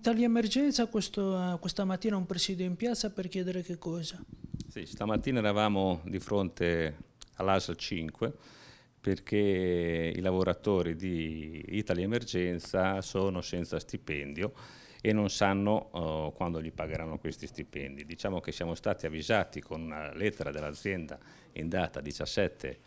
Italia Emergenza questo, questa mattina un presidio in piazza per chiedere che cosa? Sì, stamattina eravamo di fronte all'ASL 5 perché i lavoratori di Italia Emergenza sono senza stipendio e non sanno uh, quando gli pagheranno questi stipendi. Diciamo che siamo stati avvisati con una lettera dell'azienda in data 17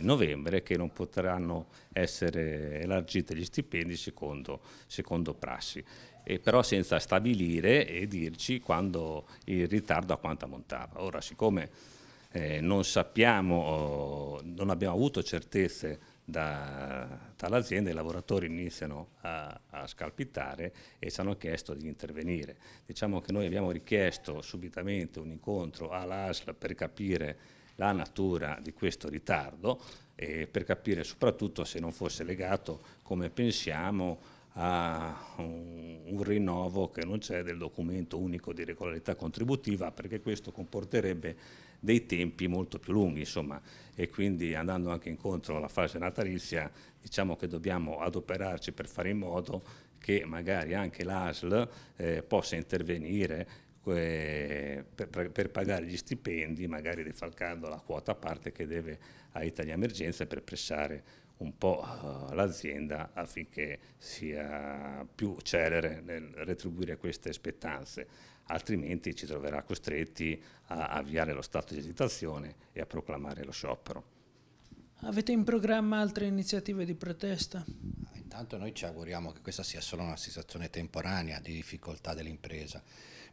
novembre che non potranno essere elargiti gli stipendi secondo, secondo prassi, e però senza stabilire e dirci quando il ritardo a quanto ammontava. Ora siccome eh, non sappiamo, non abbiamo avuto certezze da, dall'azienda, i lavoratori iniziano a, a, scalpitare e ci hanno chiesto di intervenire. Diciamo che noi abbiamo richiesto subitamente un incontro all'ASL per capire la natura di questo ritardo e per capire soprattutto se non fosse legato, come pensiamo, a un, un rinnovo che non c'è del documento unico di regolarità contributiva perché questo comporterebbe dei tempi molto più lunghi insomma. E quindi andando anche incontro alla fase natalizia diciamo che dobbiamo adoperarci per fare in modo che magari anche l'ASL eh, possa intervenire eh, per, per, pagare gli stipendi, magari defalcando la quota a parte che deve a Italia Emergenza per pressare un po' uh, l'azienda affinché sia più celere nel retribuire queste spettanze, altrimenti ci troverà costretti a avviare lo stato di agitazione e a proclamare lo sciopero. Avete in programma altre iniziative di protesta? Intanto noi ci auguriamo che questa sia solo una situazione temporanea di difficoltà dell'impresa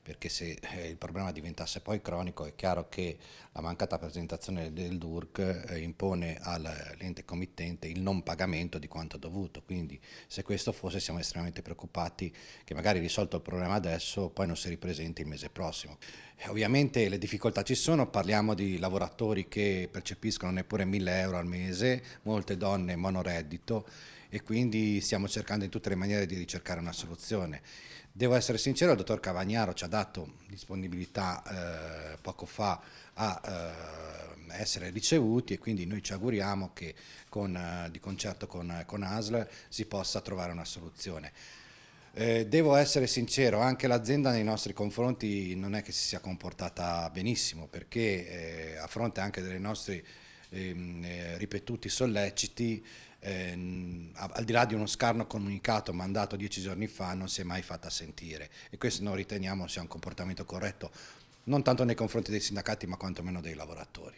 perché se eh, il problema diventasse poi cronico è chiaro che la mancata presentazione del DURC eh, impone all'ente committente il non pagamento di quanto dovuto, quindi se questo fosse siamo estremamente preoccupati che magari risolto il problema adesso poi non si ripresenti il mese prossimo. Eh, ovviamente le difficoltà ci sono, parliamo di lavoratori che percepiscono neppure 1000 euro al mese, molte donne monoreddito e quindi stiamo cercando in tutte le maniere di ricercare una soluzione. Devo essere sincero, il dottor Cavagnaro ci ha dato disponibilità eh, poco fa a eh, essere ricevuti e quindi noi ci auguriamo che con, eh, di concerto con, con ASL si possa trovare una soluzione. Eh, devo essere sincero, anche l'azienda nei nostri confronti non è che si sia comportata benissimo perché eh, a fronte anche dei nostri ehm, eh, ripetuti solleciti ehm, al di là di uno scarno comunicato mandato dieci giorni fa non si è mai fatta sentire e questo non riteniamo sia un comportamento corretto non tanto nei confronti dei sindacati ma quantomeno dei lavoratori.